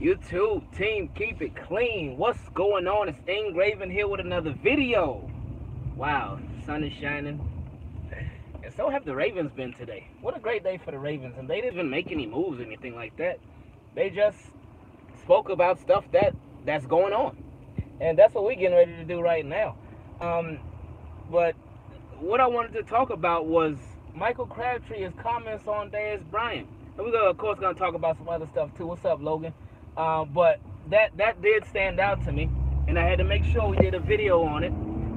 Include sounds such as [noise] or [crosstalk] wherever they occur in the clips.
YouTube team, keep it clean. What's going on? It's Ingraven here with another video. Wow, sun is shining. And so have the Ravens been today. What a great day for the Ravens. And they didn't even make any moves or anything like that. They just spoke about stuff that that's going on. And that's what we're getting ready to do right now. Um, but what I wanted to talk about was Michael Crabtree's comments on Dez Bryant. And we're, of course, going to talk about some other stuff, too. What's up, Logan? Uh, but that that did stand out to me, and I had to make sure we did a video on it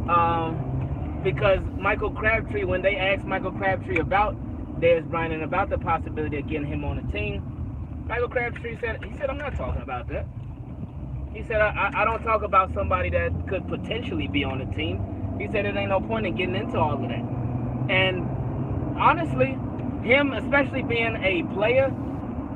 um, because Michael Crabtree, when they asked Michael Crabtree about Dez Bryant and about the possibility of getting him on the team, Michael Crabtree said he said I'm not talking about that. He said I, I don't talk about somebody that could potentially be on the team. He said it ain't no point in getting into all of that. And honestly, him especially being a player,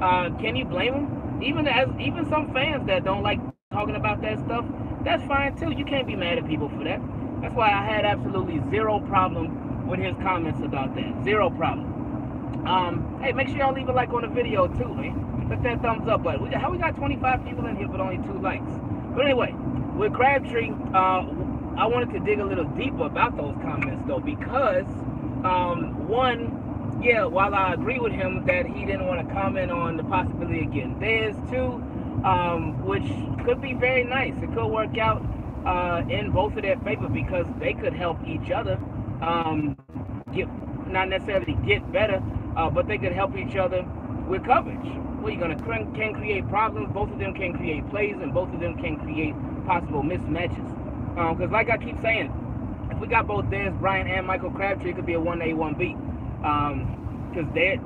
uh, can you blame him? Even as even some fans that don't like talking about that stuff, that's fine too. You can't be mad at people for that. That's why I had absolutely zero problem with his comments about that. Zero problem. Um, hey, make sure y'all leave a like on the video too, man. Click that thumbs up button. We got, how we got 25 people in here but only two likes. But anyway, with Crabtree, uh, I wanted to dig a little deeper about those comments though because um, one yeah, while I agree with him that he didn't want to comment on the possibility of getting Dez too, um, which could be very nice. It could work out uh, in both of their favor because they could help each other um, get not necessarily get better, uh, but they could help each other with coverage. Well, you're gonna can create problems. Both of them can create plays, and both of them can create possible mismatches. Because, um, like I keep saying, if we got both Dez Bryant and Michael Crabtree, it could be a one A one B. Because um, they,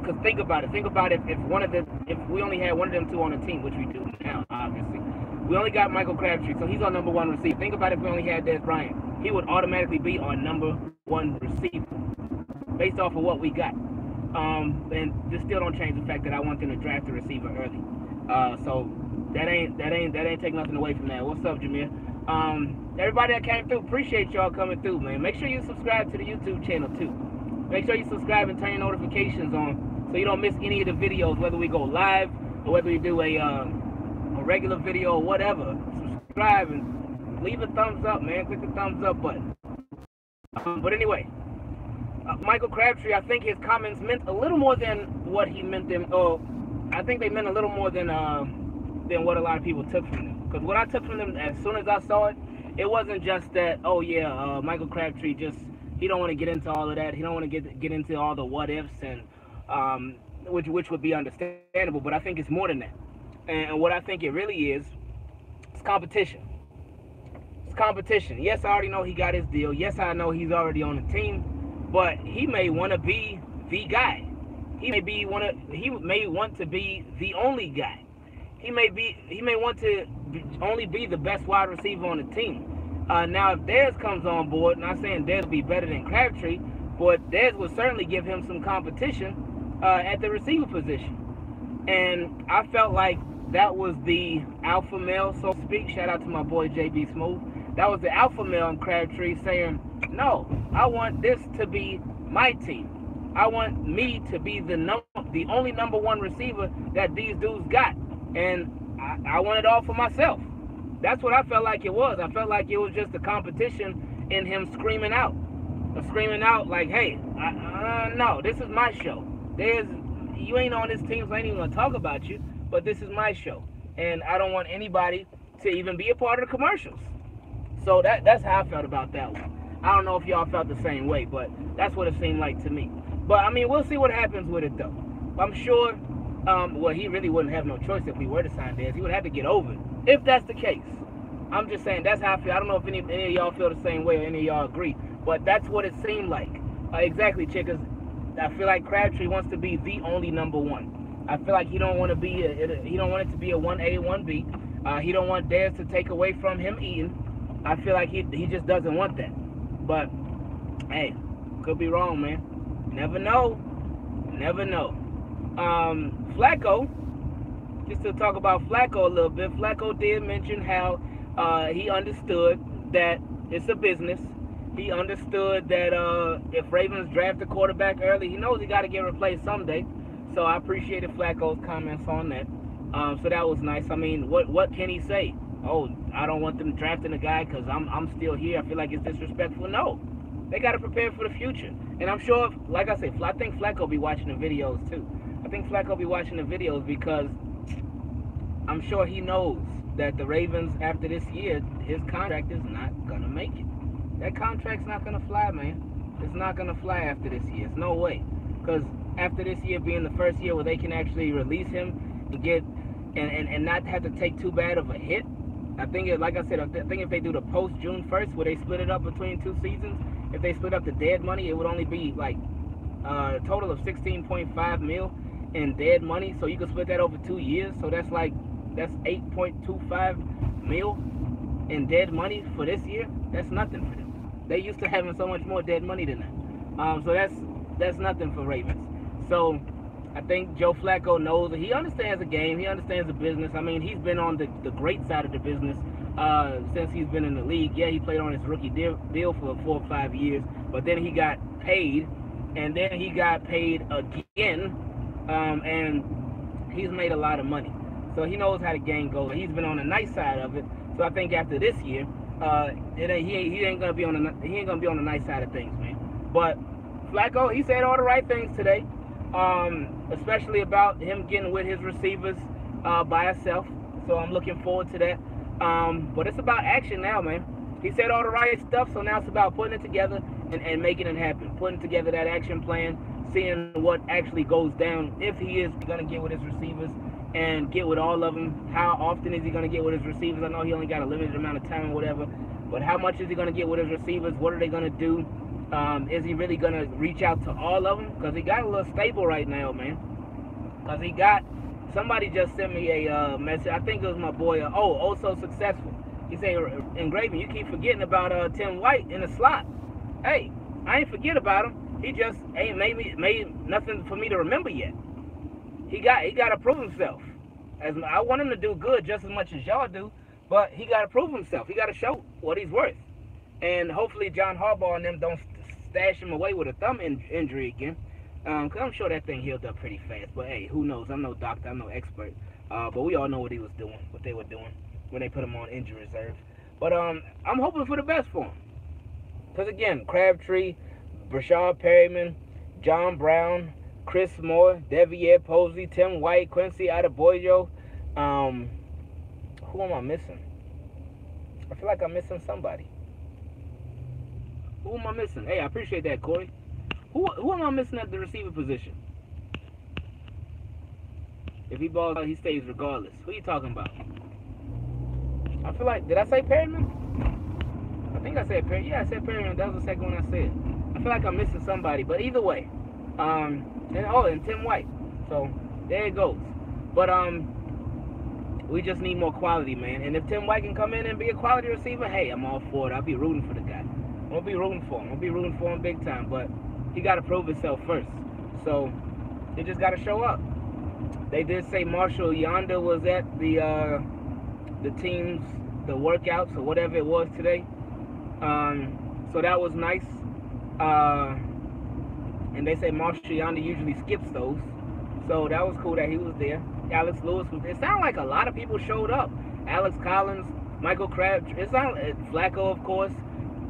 because think about it. Think about it. If one of them, if we only had one of them two on the team, which we do now, obviously, we only got Michael Crabtree, so he's our number one receiver. Think about it. if we only had Dez Bryant, he would automatically be our number one receiver based off of what we got. Um, and this still don't change the fact that I want them to draft a receiver early. Uh, so that ain't that ain't that ain't take nothing away from that. What's up, Jameer? Um, everybody that came through, appreciate y'all coming through, man. Make sure you subscribe to the YouTube channel too. Make sure you subscribe and turn your notifications on so you don't miss any of the videos, whether we go live or whether we do a uh, a regular video or whatever. Subscribe and leave a thumbs up, man. Click the thumbs up button. Um, but anyway, uh, Michael Crabtree, I think his comments meant a little more than what he meant them. Oh, I think they meant a little more than uh, than what a lot of people took from them. Because what I took from them as soon as I saw it, it wasn't just that. Oh yeah, uh, Michael Crabtree just he don't want to get into all of that. He don't want to get get into all the what ifs and um, which which would be understandable. But I think it's more than that. And what I think it really is, it's competition. It's competition. Yes, I already know he got his deal. Yes, I know he's already on the team. But he may want to be the guy. He may be one of he may want to be the only guy. He may be he may want to only be the best wide receiver on the team. Uh, now, if Dez comes on board, not saying Dez will be better than Crabtree, but Dez will certainly give him some competition uh, at the receiver position. And I felt like that was the alpha male, so to speak. Shout out to my boy JB Smooth. That was the alpha male in Crabtree saying, no, I want this to be my team. I want me to be the num- the only number one receiver that these dudes got. And I, I want it all for myself. That's what I felt like it was. I felt like it was just a competition in him screaming out, screaming out like, "Hey, I, uh, no, this is my show. There's you ain't on this team, so I ain't even gonna talk about you. But this is my show, and I don't want anybody to even be a part of the commercials." So that that's how I felt about that one. I don't know if y'all felt the same way, but that's what it seemed like to me. But I mean, we'll see what happens with it though. I'm sure um, well, he really wouldn't have no choice if we were to sign Dez. He would have to get over it. If that's the case. I'm just saying, that's how I feel. I don't know if any, any of y'all feel the same way or any of y'all agree, but that's what it seemed like. Uh, exactly, Chickers. I feel like Crabtree wants to be the only number one. I feel like he don't want to be a, he don't want it to be a one A one B. Uh, he don't want Dez to take away from him eating. I feel like he he just doesn't want that. But hey, could be wrong, man. Never know. Never know. Um, Flacco, just to talk about Flacco a little bit, Flacco did mention how uh, he understood that it's a business. He understood that uh, if Ravens draft a quarterback early, he knows he got to get replaced someday. So I appreciated Flacco's comments on that. Um, so that was nice. I mean, what what can he say? Oh, I don't want them drafting a guy because I'm I'm still here. I feel like it's disrespectful. No, they got to prepare for the future. And I'm sure, like I said, I think Flacco will be watching the videos too. Think Flacco be watching the videos because I'm sure he knows that the Ravens, after this year, his contract is not gonna make it. That contract's not gonna fly, man. It's not gonna fly after this year. It's no way. Because after this year being the first year where they can actually release him and get and, and, and not have to take too bad of a hit. I think, it, like I said, I think if they do the post June 1st, where they split it up between two seasons, if they split up the dead money, it would only be like uh, a total of 16.5 mil in dead money. So you can split that over two years. So that's like that's 8.25 mil in dead money for this year. That's nothing for them. They used to having so much more dead money than that. Um, so that's that's nothing for Ravens. So I think Joe Flacco knows he understands the game. He understands the business. I mean, he's been on the, the great side of the business uh, since he's been in the league. Yeah, he played on his rookie deal, deal for four or five years, but then he got paid, and then he got paid again, um, and he's made a lot of money. So he knows how the game goes. He's been on the nice side of it. So I think after this year, uh, it ain't, he, he ain't gonna be on the he ain't gonna be on the nice side of things, man. But Flacco, he said all the right things today, um, especially about him getting with his receivers uh, by himself. So I'm looking forward to that. Um, but it's about action now, man. He said all the right stuff, so now it's about putting it together and, and making it happen. Putting together that action plan, seeing what actually goes down, if he is going to get with his receivers and get with all of them. How often is he going to get with his receivers? I know he only got a limited amount of time or whatever, but how much is he going to get with his receivers? What are they going to do? Um, is he really going to reach out to all of them? Because he got a little stable right now, man. Because he got Somebody just sent me a uh, message. I think it was my boy. Uh, oh, oh, so successful. He said, Ingraven. You keep forgetting about uh, Tim White in the slot. Hey, I ain't forget about him. He just ain't made me made nothing for me to remember yet. He got he got to prove himself. As I want him to do good just as much as y'all do, but he got to prove himself. He got to show what he's worth. And hopefully John Harbaugh and them don't stash him away with a thumb in injury again. Um, cause I'm sure that thing healed up pretty fast. But hey, who knows? I'm no doctor. I'm no expert. Uh, but we all know what he was doing, what they were doing when they put him on injury reserve. But um, I'm hoping for the best for him. Cause again, Crabtree, Breshad Perriman, John Brown, Chris Moore, Devier Posey, Tim White, Quincy Adeboyejo. Um, who am I missing? I feel like I'm missing somebody. Who am I missing? Hey, I appreciate that, Corey. Who who am I missing at the receiver position? If he balls out, he stays regardless. Who are you talking about? I feel like did I say Perriman? I think I said Perry. Yeah, I said Perriman. That was the second one I said. I feel like I'm missing somebody, but either way, um, and oh, and Tim White. So there it goes. But um, we just need more quality, man. And if Tim White can come in and be a quality receiver, hey, I'm all for it. I'll be rooting for the guy. I'm gonna be rooting for him. I'll be rooting for him big time. But he got to prove himself first. So he just got to show up. They did say Marshall Yanda was at the uh, the team's the workouts or whatever it was today. Um, so that was nice. Uh, and they say Marshall Yanda usually skips those. So that was cool that he was there. Alex Lewis was. there. It sounded like a lot of people showed up. Alex Collins, Michael Crabtree. It sounded Flacco, of course.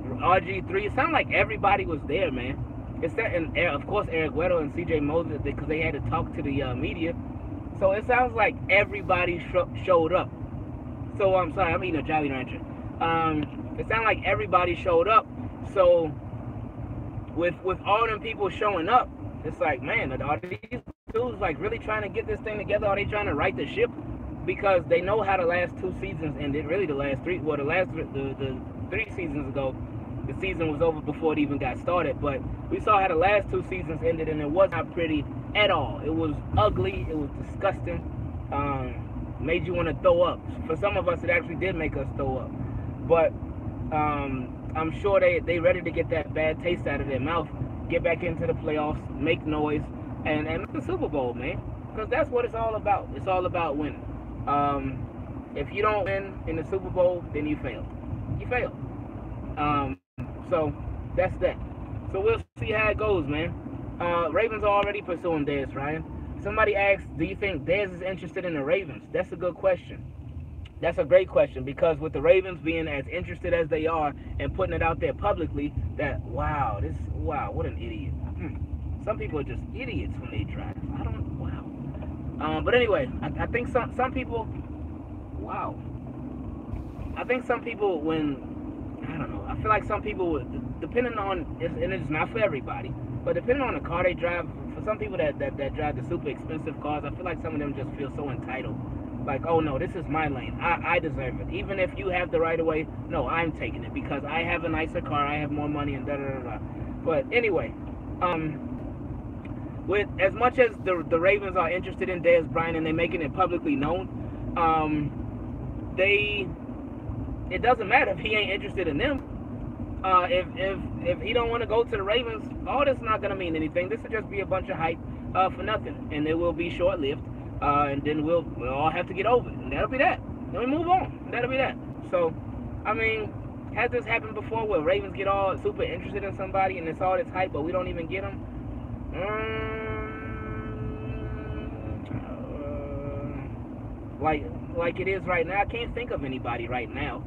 RG3. It sounded like everybody was there, man. It's that, and of course Eric Weddle and C.J. Mosley because they had to talk to the uh, media. So it sounds like everybody sh- showed up. So I'm sorry, I'm eating a Jolly Rancher. Um, it sounds like everybody showed up. So with with all them people showing up, it's like, man, are these dudes like really trying to get this thing together? Are they trying to right the ship? Because they know how the last two seasons ended. Really, the last three, well, the last the, the three seasons ago the season was over before it even got started. But we saw how the last two seasons ended, and it was not pretty at all. It was ugly. It was disgusting. Um, made you want to throw up. For some of us, it actually did make us throw up. But um, I'm sure they they ready to get that bad taste out of their mouth, get back into the playoffs, make noise, and and the Super Bowl, man. Because that's what it's all about. It's all about winning. Um, if you don't win in the Super Bowl, then you fail. You fail. Um, so that's that. So we'll see how it goes, man. Uh, Ravens are already pursuing Dez Bryant. somebody asked, do you think Dez is interested in the Ravens? That's a good question. That's a great question because with the Ravens being as interested as they are and putting it out there publicly, that wow, this wow, what an idiot. Hmm. Some people are just idiots when they drive. I don't wow. Um, but anyway, I, I think some some people, wow. I think some people when I don't know. I feel like some people, depending on, and it's not for everybody, but depending on the car they drive, for some people that, that, that drive the super expensive cars, I feel like some of them just feel so entitled. Like, oh no, this is my lane. I, I deserve it. Even if you have the right of way, no, I'm taking it because I have a nicer car, I have more money, and da da da da. But anyway, um, with as much as the the Ravens are interested in Dez Bryant and they're making it publicly known, um, they it doesn't matter if he ain't interested in them. Uh, if if if he don't want to go to the Ravens, all this not gonna mean anything. This will just be a bunch of hype uh, for nothing, and it will be short lived. Uh, and then we'll we'll all have to get over it, and that'll be that. Then we move on. That'll be that. So, I mean, has this happened before where Ravens get all super interested in somebody and it's all this hype, but we don't even get them? Um, uh, like like it is right now. I can't think of anybody right now.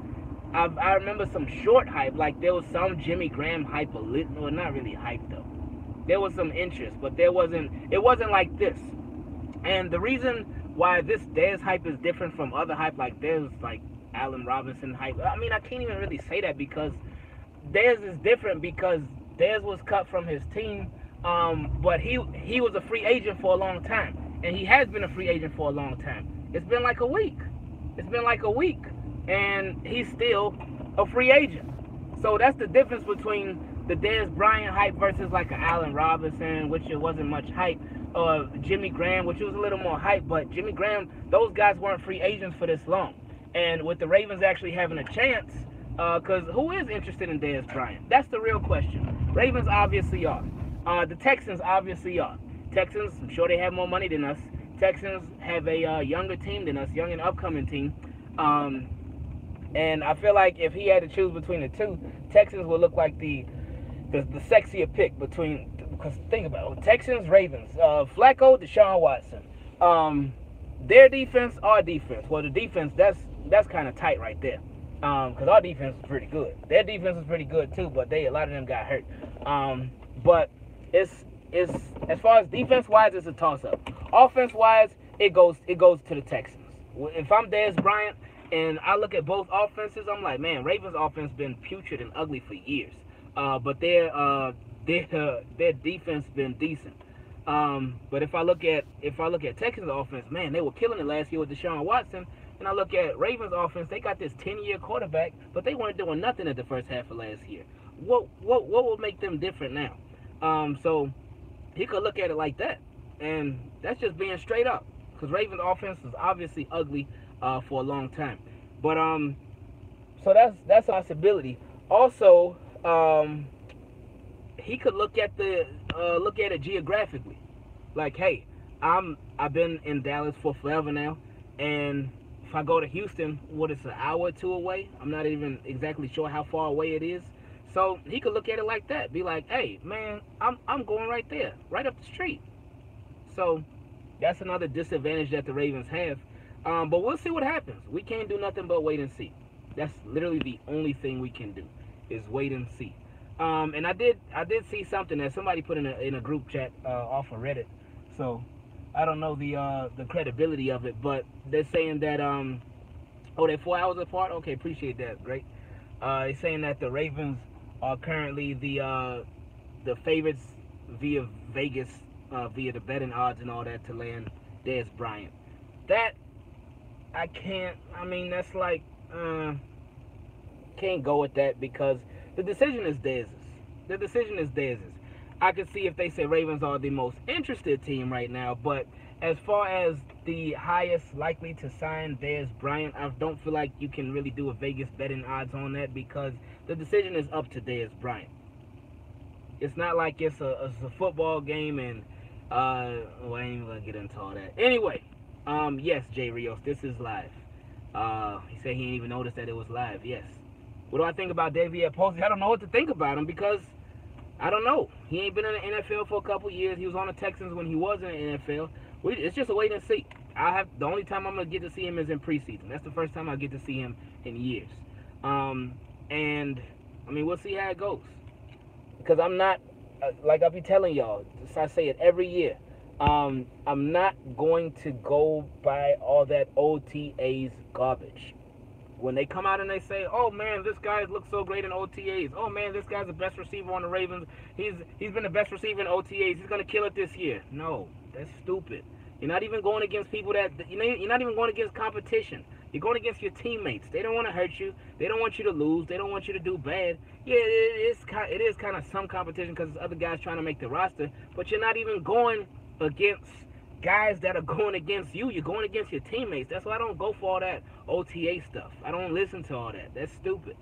I, I remember some short hype, like there was some Jimmy Graham hype, little, well, not really hype though. There was some interest, but there wasn't. It wasn't like this. And the reason why this Dez hype is different from other hype, like there's like Allen Robinson hype. I mean, I can't even really say that because Dez is different because Dez was cut from his team, um, but he he was a free agent for a long time, and he has been a free agent for a long time. It's been like a week. It's been like a week and he's still a free agent. So that's the difference between the Dez Bryant hype versus like an Allen Robinson, which it wasn't much hype, or Jimmy Graham, which was a little more hype. But Jimmy Graham, those guys weren't free agents for this long. And with the Ravens actually having a chance, because uh, who is interested in Dez Bryant? That's the real question. Ravens obviously are. Uh, the Texans obviously are. Texans, I'm sure they have more money than us. Texans have a uh, younger team than us, young and upcoming team. Um, and I feel like if he had to choose between the two, Texans would look like the the, the sexier pick between. Because think about it, Texans, Ravens, uh, Flacco, Deshaun Watson. Um, their defense, our defense. Well, the defense that's that's kind of tight right there. Um, because our defense is pretty good. Their defense is pretty good too, but they a lot of them got hurt. Um, but it's it's as far as defense wise, it's a toss up. Offense wise, it goes it goes to the Texans. If I'm Dez Bryant, and I look at both offenses, I'm like, man, Ravens offense been putrid and ugly for years. Uh, but their uh, their their defense been decent. Um, but if I look at if I look at Texas offense, man, they were killing it last year with Deshaun Watson. And I look at Ravens offense, they got this 10-year quarterback, but they weren't doing nothing at the first half of last year. What what what will make them different now? Um, so he could look at it like that, and that's just being straight up. Because Ravens offense is obviously ugly uh, for a long time. But um, so that's that's a possibility. Also, um, he could look at the uh, look at it geographically. Like, hey, I'm I've been in Dallas for forever now, and if I go to Houston, what is an hour or two away? I'm not even exactly sure how far away it is. So he could look at it like that. Be like, hey, man, I'm I'm going right there, right up the street. So that's another disadvantage that the Ravens have. Um, but we'll see what happens. We can't do nothing but wait and see. That's literally the only thing we can do is wait and see. Um, and I did I did see something that somebody put in a in a group chat uh, off of Reddit. So I don't know the uh, the credibility of it, but they're saying that um oh they're four hours apart. Okay, appreciate that. Great. Uh, they're saying that the Ravens are currently the uh, the favorites via Vegas uh, via the betting odds and all that to land Dez Bryant. That I can't. I mean, that's like, uh, can't go with that because the decision is Dez's. The decision is Dez's. I could see if they say Ravens are the most interested team right now, but as far as the highest likely to sign Dez Bryant, I don't feel like you can really do a Vegas betting odds on that because the decision is up to Dez Bryant. It's not like it's a, it's a football game and uh, well, I ain't even gonna get into all that. Anyway, um, yes, Jay Rios, this is live. Uh, he said he didn't even notice that it was live. Yes. What do I think about David Posey? I don't know what to think about him because I don't know. He ain't been in the NFL for a couple years. He was on the Texans when he was in the NFL, we, it's just a wait and see. I have the only time I'm gonna get to see him is in preseason. That's the first time I get to see him in years. Um, and I mean, we'll see how it goes. Because I'm not, uh, like I be telling y'all, I say it every year. Um, I'm not going to go by all that OTAs garbage. When they come out and they say, "Oh man, this guy looks so great in OTAs. Oh man, this guy's the best receiver on the Ravens. He's he's been the best receiver in OTAs. He's gonna kill it this year." No, that's stupid. You're not even going against people that you know. You're not even going against competition. You're going against your teammates. They don't want to hurt you. They don't want you to lose. They don't want you to do bad. Yeah, it is. It is kind of some competition because other guys trying to make the roster. But you're not even going against guys that are going against you. You're going against your teammates. That's why I don't go for all that OTA stuff. I don't listen to all that. That's stupid.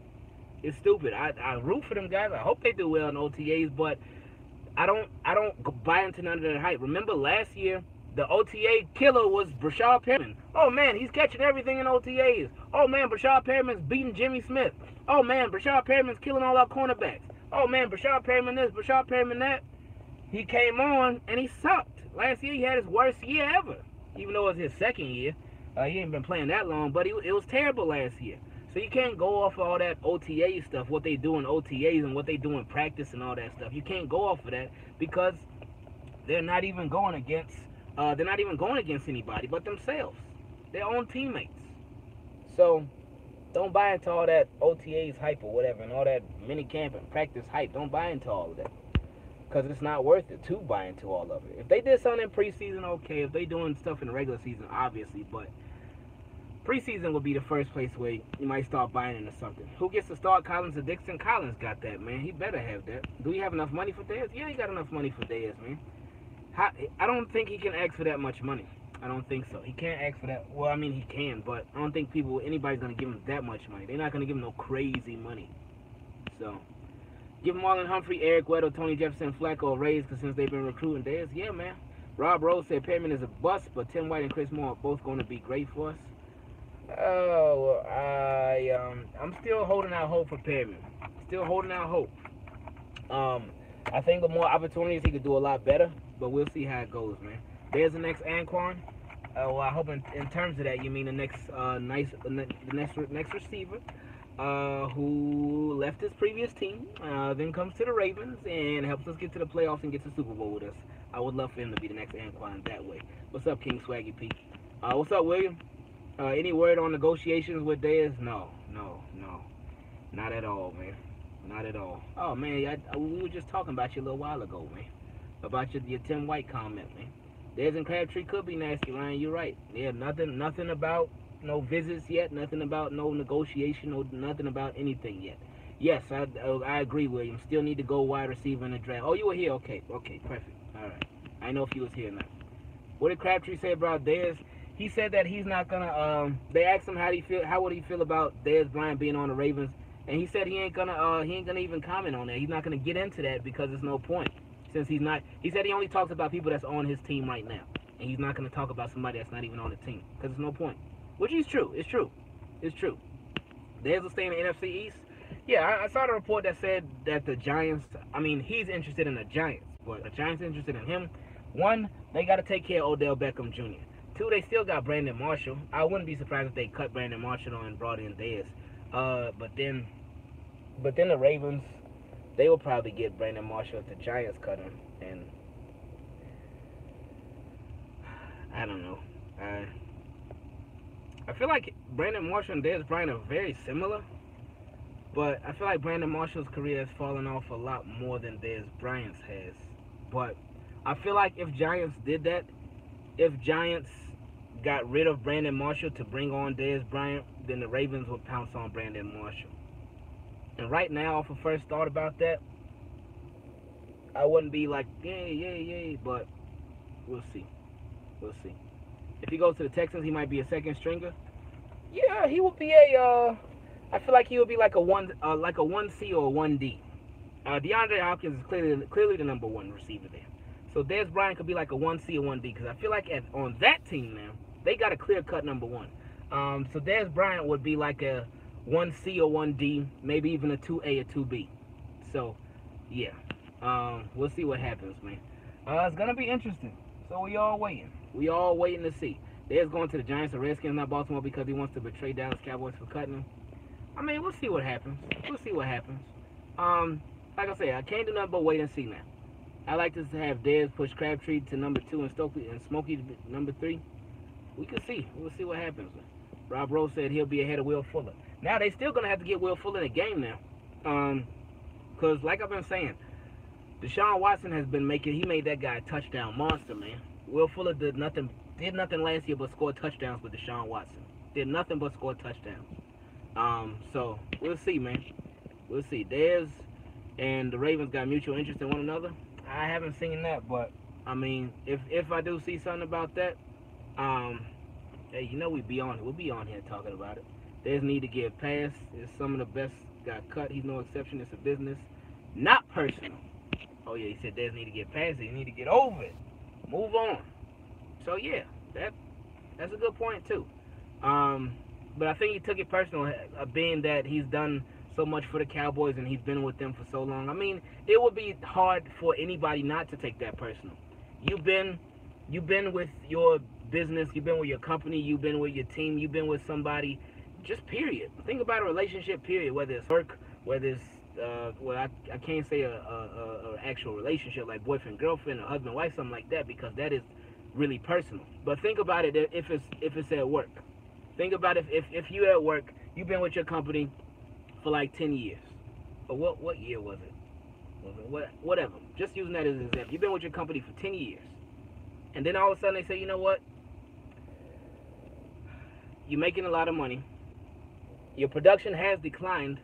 It's stupid. I, I root for them guys. I hope they do well in OTAs, but I don't I don't buy into none of that hype. Remember last year, the OTA killer was Breshad Perriman. Oh man, he's catching everything in OTAs. Oh man, Breshad Perriman's beating Jimmy Smith. Oh man, Breshad Perriman's killing all our cornerbacks. Oh man, Breshad Perriman this, Breshad Perriman that. He came on and he sucked. Last year he had his worst year ever, even though it was his second year. Uh, he ain't been playing that long, but he, it was terrible last year. So you can't go off of all that OTA stuff, what they do in OTAs and what they do in practice and all that stuff. You can't go off of that because they're not even going against uh, they're not even going against anybody but themselves, their own teammates. So don't buy into all that OTAs hype or whatever and all that mini camp and practice hype. Don't buy into all of that because it's not worth it to buy into all of it. If they did something in preseason, okay. If they doing stuff in the regular season, obviously, but preseason will be the first place where you might start buying into something. Who gets to start Collins or Dixon? Collins got that, man. He better have that. Do we have enough money for Dez? Yeah, he got enough money for Dez, man. I don't think he can ask for that much money. I don't think so. He can't ask for that. Well, I mean, he can, but I don't think people, anybody's gonna give him that much money. They're not gonna give him no crazy money. So, give Marlon Humphrey, Eric Weddle, Tony Jefferson, Flacco a raise, because since they've been recruiting Dez, yeah, man. Rob Rose said Perriman is a bust, but Tim White and Chris Moore are both going to be great for us. Oh, I um, I'm still holding out hope for Perriman. Still holding out hope. Um, I think with more opportunities, he could do a lot better but we'll see how it goes, man. There's the next Anquan. Uh, well, I hope in, in, terms of that, you mean the next uh, nice, the next next receiver uh, who left his previous team, uh, then comes to the Ravens and helps us get to the playoffs and gets the Super Bowl with us. I would love for him to be the next Anquan that way. What's up, King Swaggy Pete? Uh, what's up, William? any word on negotiations with Dez? No, no, no, not at all, man. Not at all. Oh man, I, we were just talking about you a little while ago, man about your, your Tim White comment, man. Dez and Crabtree could be nasty, Ryan. You're right. Yeah, nothing, nothing about no visits yet. Nothing about no negotiation. No, nothing about anything yet. Yes, I, I agree, William. Still need to go wide receiver in the draft. Oh, you were here. Okay, okay, perfect. All right. I know if you was here now. What did Crabtree say about Dez? He said that he's not gonna. Um, they asked him how he feel. How would he feel about Dez Bryant being on the Ravens? And he said he ain't gonna. Uh, he ain't gonna even comment on that. He's not gonna get into that because there's no point since he's not. He said he only talks about people that's on his team right now, and he's not going to talk about somebody that's not even on the team because there's no point. Which is true. It's true. It's true. There's a stay in the NFC East. Yeah, I, I saw the report that said that the Giants. I mean, he's interested in the Giants, but the Giants interested in him. One, they got to take care of Odell Beckham Jr. Two, they still got Brandon Marshall. I wouldn't be surprised if they cut Brandon Marshall and brought in Dez. Uh, but then, but then the Ravens they will probably get Brandon Marshall if the Giants cut him. And [sighs] I don't know. I I feel like Brandon Marshall and Dez Bryant are very similar. But I feel like Brandon Marshall's career has fallen off a lot more than Dez Bryant's has. But I feel like if Giants did that, if Giants got rid of Brandon Marshall to bring on Dez Bryant, then the Ravens would pounce on Brandon Marshall. And right now, off of first thought about that, I wouldn't be like, yay, yay, yay, but we'll see. We'll see. If he goes to the Texans, he might be a second stringer. Yeah, he would be a. Uh, I feel like he would be like a one, uh, like a one C or a one D. Uh, DeAndre Hopkins is clearly clearly the number one receiver there. So Dez Bryant could be like a one C or one D because I feel like at, on that team now they got a clear cut number one. Um, so Dez Bryant would be like a 1C or 1D, maybe even a 2A or 2B. So, yeah. Um, we'll see what happens, man. Uh, it's to be interesting. So we all waiting. We all waiting to see. Dez going to the Giants or Redskins, not Baltimore, because he wants to betray Dallas Cowboys for cutting him. I mean, we'll see what happens. We'll see what happens. Um, like I said, I can't do nothing but wait and see now. I like to have Dez push Crabtree to number two and Stokely and Smokey to number three. We can see. We'll see what happens. Rob Rose said he'll be ahead of Will Fuller. Now they still gonna have to get Will Fuller in the game now. Um, cause like I've been saying, Deshaun Watson has been making. He made that guy a touchdown monster, man. Will Fuller did nothing. Did nothing last year but score touchdowns with Deshaun Watson. Did nothing but score touchdowns. Um, so we'll see, man. We'll see. Dez and the Ravens got mutual interest in one another. I haven't seen that, but I mean, if if I do see something about that, um, hey, you know we'd be on. It. We'll be on here talking about it. Dez need to get past. It's some of the best got cut. He's no exception. It's a business, not personal. Oh yeah, he said Dez need to get past it. He need to get over it. Move on. So yeah, that that's a good point too. Um, but I think he took it personal, uh, being that he's done so much for the Cowboys and he's been with them for so long. I mean, it would be hard for anybody not to take that personal. You've been you've been with your business, you've been with your company, you've been with your team, you've been with somebody. Just period. Think about a relationship. Period. Whether it's work, whether it's uh, well, I, I can't say a, a, a, actual relationship like boyfriend girlfriend or husband wife something like that because that is really personal. But think about it if it's if it's at work. Think about if if, if you at work, you've been with your company for like ten years. Or what what year was it? Was it what whatever. Just using that as an example. You've been with your company for ten years. And then all of a sudden they say, you know what? You're making a lot of money. Your production has declined.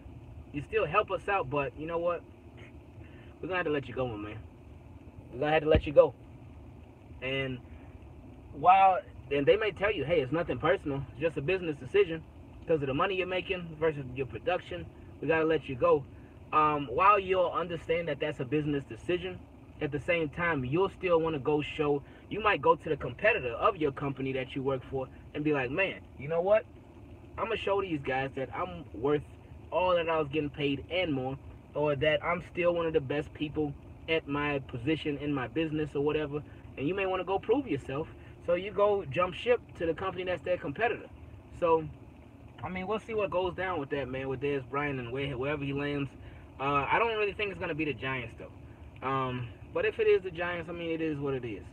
You still help us out, but you know what? We're gonna have to let you go, man. We're gonna have to let you go. And while and they may tell you, hey, it's nothing personal, it's just a business decision because of the money you're making versus your production. We gotta let you go. Um, while you'll understand that that's a business decision, at the same time, you'll still want to go show. You might go to the competitor of your company that you work for and be like, man, you know what? I'm gonna show these guys that I'm worth all that I was getting paid and more, or that I'm still one of the best people at my position in my business or whatever. And you may want to go prove yourself. So you go jump ship to the company that's their competitor. So, I mean, we'll see what goes down with that, man, with Dez Bryant and where, wherever he lands. Uh, I don't really think it's going to be the Giants, though. Um, but if it is the Giants, I mean, it is what it is.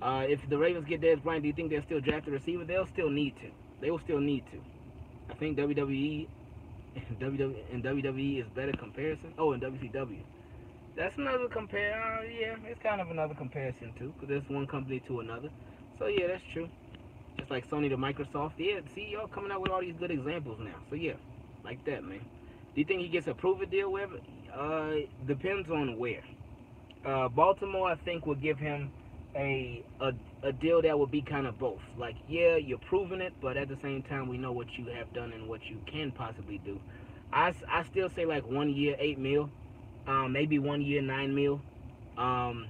Uh, if the Ravens get Dez Bryant, do you think they'll still draft a receiver? They'll still need to. They will still need to. I think WWE [laughs] WWE and WWE is better comparison. Oh, and WCW. That's another compare. Uh, yeah, it's kind of another comparison too, because there's one company to another. So yeah, that's true. Just like Sony to Microsoft. Yeah, see y'all coming out with all these good examples now. So yeah, like that, man. Do you think he gets a prove deal wherever? Uh, depends on where. Uh, Baltimore, I think, will give him a, a a deal that would be kind of both. Like, yeah, you're proving it, but at the same time, we know what you have done and what you can possibly do. I, I still say like one year, eight mil, um, maybe one year, nine mil. Um,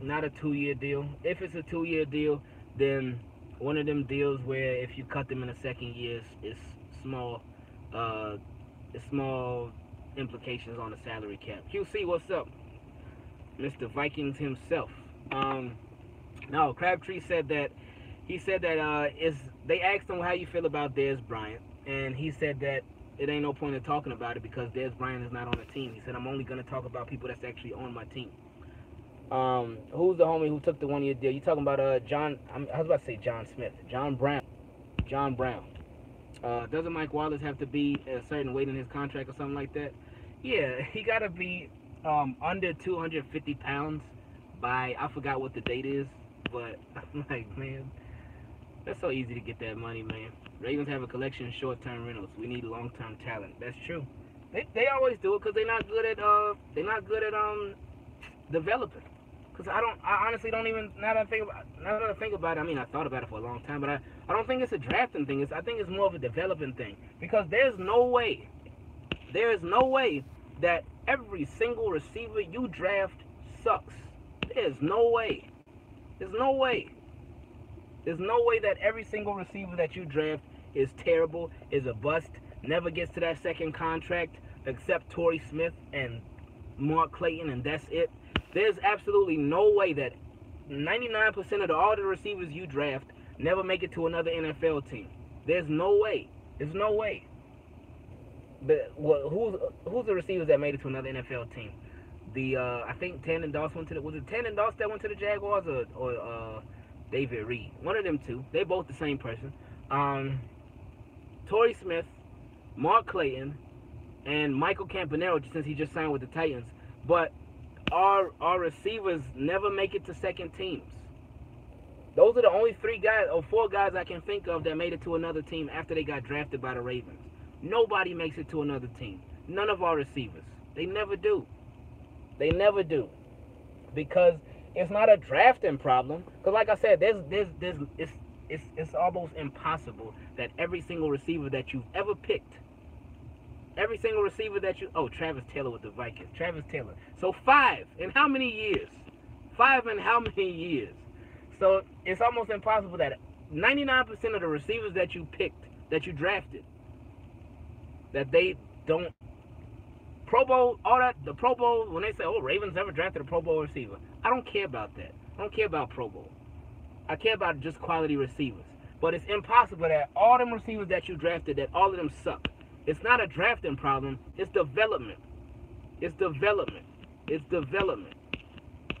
not a two year deal. If it's a two year deal, then one of them deals where if you cut them in the second year, it's, it's small, uh, it's small implications on the salary cap. QC, what's up? Mr. Vikings himself. Um, no, Crabtree said that he said that uh, is they asked him how you feel about Dez Bryant, and he said that it ain't no point in talking about it because Dez Bryant is not on the team. He said I'm only gonna talk about people that's actually on my team. Um, who's the homie who took the one year deal? You talking about uh John? I'm, I was about to say John Smith, John Brown, John Brown. Uh, doesn't Mike Wallace have to be a certain weight in his contract or something like that? Yeah, [laughs] he gotta be um, under 250 pounds by I forgot what the date is, but [laughs] I'm like, man, that's so easy to get that money, man. Ravens have a collection of short-term rentals. We need long-term talent. That's true. They, they always do it because they're not good at uh they're not good at um developing. Cause I don't I honestly don't even now that I think about now that I think about it I mean I thought about it for a long time but I, I don't think it's a drafting thing it's I think it's more of a developing thing because there's no way there is no way that every single receiver you draft sucks there's no way. There's no way. There's no way that every single receiver that you draft is terrible, is a bust, never gets to that second contract, except Torrey Smith and Mark Clayton, and that's it. There's absolutely no way that 99% of the, all the receivers you draft never make it to another NFL team. There's no way. There's no way. But what, who's who's the receivers that made it to another NFL team? The uh, I think Tandon Doss went to the was it Tandon Doss that went to the Jaguars or or uh, David Reed? One of them two. They both the same person. Um, Torrey Smith, Mark Clayton, and Michael Campanaro since he just signed with the Titans. But our our receivers never make it to second teams. Those are the only three guys or four guys I can think of that made it to another team after they got drafted by the Ravens. Nobody makes it to another team. None of our receivers. They never do. They never do. Because it's not a drafting problem. Because like I said, there's there's there's it's it's it's almost impossible that every single receiver that you've ever picked Every single receiver that you oh Travis Taylor with the Vikings. Travis Taylor. So five in how many years? Five in how [laughs] many years? So it's almost impossible that 99% of the receivers that you picked, that you drafted, that they don't Pro Bowl, all that the Pro Bowl, when they say, oh, Ravens never drafted a Pro Bowl receiver. I don't care about that. I don't care about Pro Bowl. I care about just quality receivers. But it's impossible that all them receivers that you drafted, that all of them suck. It's not a drafting problem. It's development. It's development. It's development.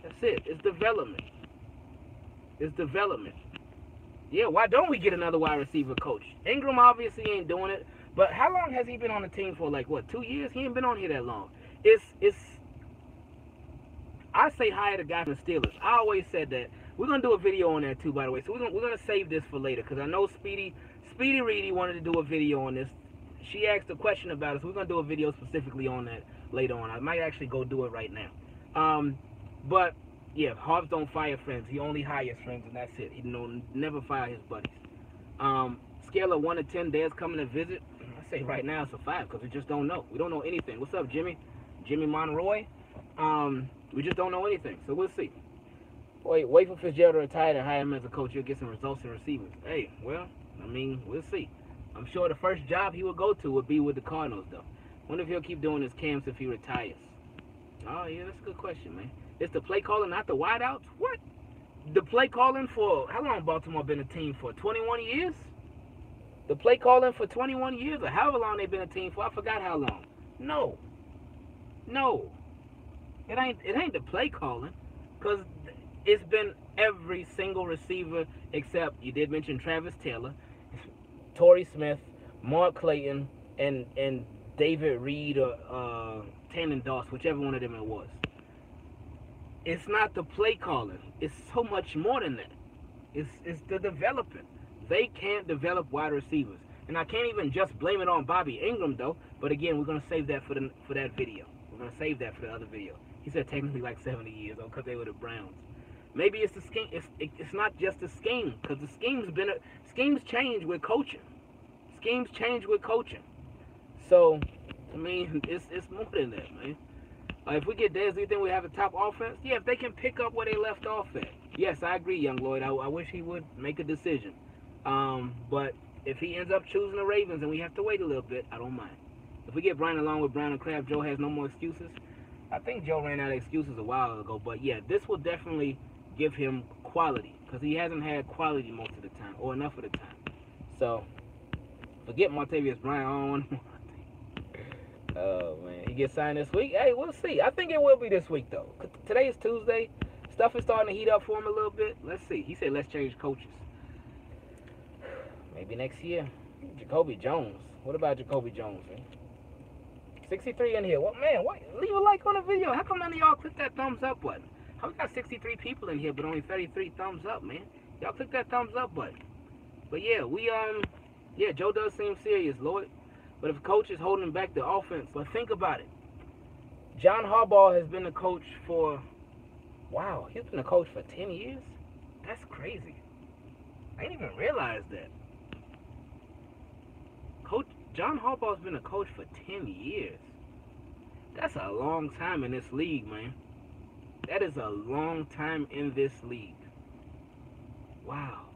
That's it. It's development. It's development. Yeah, why don't we get another wide receiver coach? Engram obviously ain't doing it. But how long has he been on the team for? Like what, two years? He ain't been on here that long. It's it's I say hire the guy from the Steelers. I always said that. We're gonna do a video on that too, by the way. So we're gonna we're gonna save this for later because I know Speedy Speedy Reedy wanted to do a video on this she asked a question about it, so we're gonna do a video specifically on that later on. I might actually go do it right now. Um, but yeah, Hobbs don't fire friends. He only hires friends, and that's it. He don't never fire his buddies. Um, scale of one to ten, Dez coming to visit. Say right now it's a five because we just don't know. We don't know anything. What's up, Jimmy? Jimmy Monroy. Um, we just don't know anything, so we'll see. Wait, wait for Fitzgerald to retire and hire him as a coach. You'll get some results in receivers. Hey, well, I mean, we'll see. I'm sure the first job he would go to would be with the Cardinals, though. Wonder if he'll keep doing his camps if he retires. Oh, yeah, that's a good question, man. It's the play calling, not the wideouts? What? The play calling for, how long Baltimore been a team for? 21 years? The play calling for 21 years or however long they've been a team for? I forgot how long. No. No. It ain't, it ain't the play calling. Because it's been every single receiver except, you did mention Travis Taylor. Torrey Smith, Mark Clayton, and and David Reed or uh, Tandon Doss, whichever one of them it was. It's not the play calling. It's so much more than that. It's it's the development. They can't develop wide receivers, and I can't even just blame it on Bobby Engram, though. But again, we're gonna save that for the for that video. We're gonna save that for the other video. He said technically like 70 years though, because they were the Browns. Maybe it's the scheme. It's it, it's not just the scheme because the scheme's been a, schemes change with coaching. Schemes change with coaching. So, I mean, [laughs] it's it's more than that, man. Uh, if we get Dez, do you think we have a top offense? Yeah, if they can pick up where they left off at. Yes, I agree, young Lloyd. I, I wish he would make a decision. Um, but if he ends up choosing the Ravens and we have to wait a little bit, I don't mind. If we get Brian along with Brown and Kraft, Joe has no more excuses. I think Joe ran out of excuses a while ago, but yeah, this will definitely give him quality because he hasn't had quality most of the time or enough of the time. So forget Martavis Bryant. oh man, he gets signed this week. Hey, we'll see. I think it will be this week though. Today is Tuesday. Stuff is starting to heat up for him a little bit. Let's see. He said let's change coaches. Maybe next year. Jacoby Jones. What about Jacoby Jones, man? 63 in here. What man? What? Leave a like on the video. How come none of y'all click that thumbs up button? How we got 63 people in here, but only 33 thumbs up, man? Y'all click that thumbs up button. But yeah, we um, yeah, Joe does seem serious, Lloyd. But if coach is holding back the offense, but think about it. John Harbaugh has been a coach for, wow, he's been a coach for 10 years? That's crazy. I didn't even realize that. John Harbaugh's been a coach for 10 years. That's a long time in this league, man. That is a long time in this league. Wow.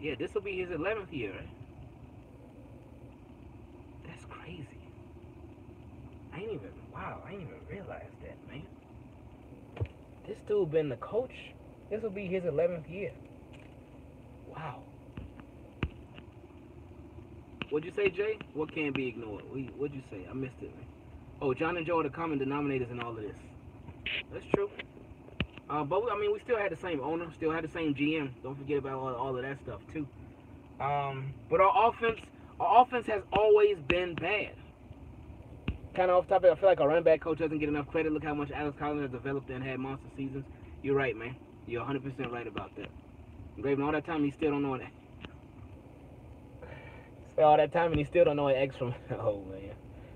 Yeah, this will be his 11th year, right? That's crazy. I ain't even, wow, I ain't even realize that, man. This dude been the coach. This will be his 11th year. Wow. What'd you say, Jay? What can't be ignored? What'd you say? I missed it, man. Oh, John and Joe are the common denominators in all of this. That's true. Uh, but I mean, we still had the same owner, still had the same GM. Don't forget about all, all of that stuff too. Um, but our offense, our offense has always been bad. Kind of off topic, I feel like our running back coach doesn't get enough credit. Look how much Alex Collins has developed and had monster seasons. You're right, man. You're 100% right about that. Graven, all that time, he still don't know that. All that time, and he still don't know an X from. [laughs] Oh man,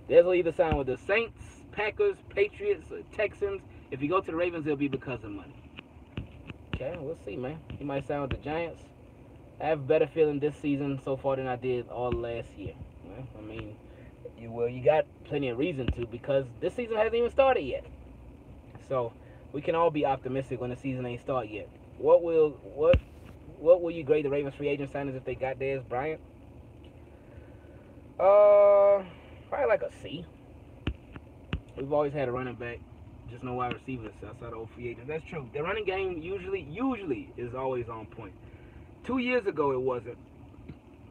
Dez will either sign with the Saints, Packers, Patriots, Texans. If you go to the Ravens, it'll be because of money. Okay, we'll see, man. He might sign with the Giants. I have better feeling this season so far than I did all last year. Well, I mean, you well, you got plenty of reason to because this season hasn't even started yet. So we can all be optimistic when the season ain't started yet. What will what what will you grade the Ravens free agent signings if they got Dez Bryant? Uh, probably like a C. We've always had a running back, just no wide receivers outside of agents. That's true. The running game usually usually is always on point. Two years ago it wasn't.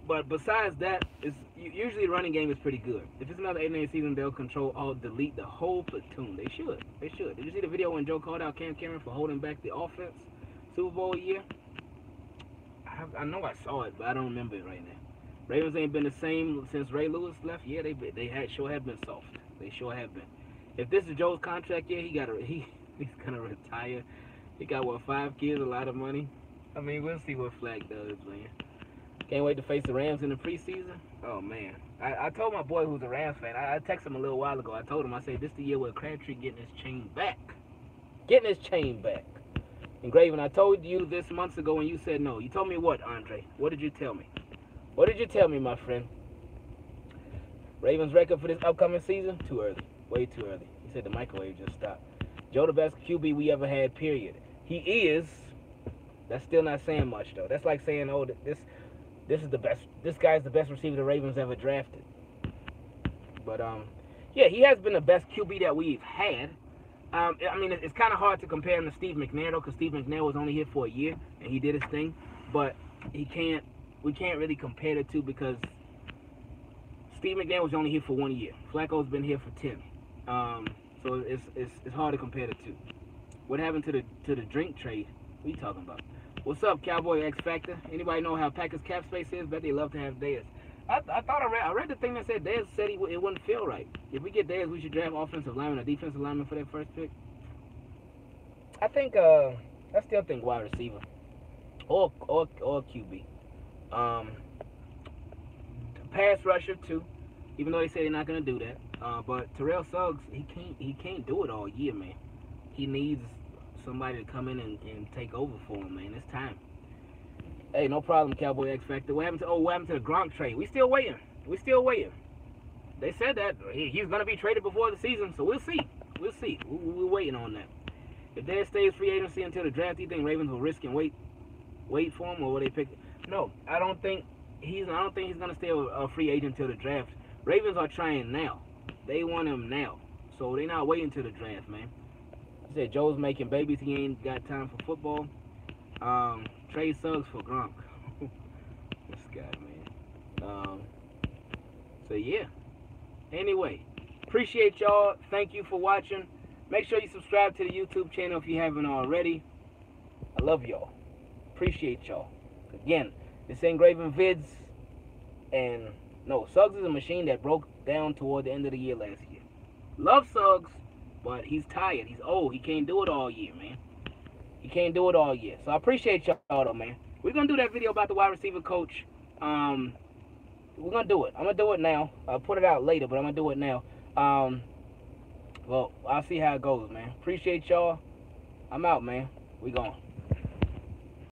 But besides that, it's usually the running game is pretty good. If it's another 8 season, they'll control all, delete the whole platoon. They should. They should. Did you see the video when Joe called out Cam Cameron for holding back the offense Super Bowl year? I, I know I saw it, but I don't remember it right now. Ravens ain't been the same since Ray Lewis left. Yeah, they they had sure have been soft. They sure have been. If this is Joe's contract yeah, he got to [laughs] he he's gonna retire. He got what five kids, a lot of money. I mean, we'll see what Flag does, man. Can't wait to face the Rams in the preseason. Oh man, I, I told my boy who's a Rams fan. I, I texted him a little while ago. I told him I said this the year where Crabtree getting his chain back, getting his chain back. And Graven, I told you this months ago and you said no. You told me what, Andre? What did you tell me? What did you tell me, my friend? Ravens record for this upcoming season? Too early. Way too early. He said the microwave just stopped. Joe the best QB we ever had, period. He is. That's still not saying much though. That's like saying, oh, this this is the best this guy's the best receiver the Ravens ever drafted. But um yeah, he has been the best QB that we've had. Um, I mean, it's kind of hard to compare him to Steve McNair though, because Steve McNair was only here for a year and he did his thing. But he can't we can't really compare the two because Steve McNair was only here for one year. Flacco's been here for ten. Um, so it's, it's it's hard to compare the two. What happened to the to the Gronk trade? What you talking about? What's up, Cowboy X Factor? Anybody know how Packers cap space is? Bet they love to have Dez. I, I thought I read I read the thing that said Dez said he, it wouldn't feel right. If we get Dez, we should draft offensive lineman or defensive lineman for that first pick. I think uh I still think wide receiver or or or QB. Um, pass rusher too, even though they say they're not gonna do that. Uh, but Terrell Suggs, he can't he can't do it all year, man. He needs somebody to come in and, and take over for him, man. It's time. Hey, no problem, Cowboy X Factor. What happened to oh what happened to the Gronk trade? We still waiting. We still waiting. They said that he, he's gonna be traded before the season, so we'll see. We'll see. We, are waiting on that. If there stays free agency until the draft, do you think Ravens will risk and wait, wait for him, or will they pick? No, I don't think he's. I don't think he's gonna stay a free agent till the draft. Ravens are trying now. They want him now, so they're not waiting till the draft, man. He said Joe's making babies. He ain't got time for football. Um, trade Suggs for Gronk. [laughs] this guy, man. Um, so yeah. Anyway, appreciate y'all. Thank you for watching. Make sure you subscribe to the YouTube channel if you haven't already. I love y'all. Appreciate y'all. Again, this ain't Graven Vids. And no, Suggs is a machine that broke down toward the end of the year last year. Love Suggs, but he's tired. He's old. He can't do it all year, man. He can't do it all year. So I appreciate y'all though, man. We're gonna do that video about the wide receiver coach. Um, we're gonna do it. I'm gonna do it now. I'll put it out later, but I'm gonna do it now. Um, well, I'll see how it goes, man. Appreciate y'all. I'm out, man. We gone.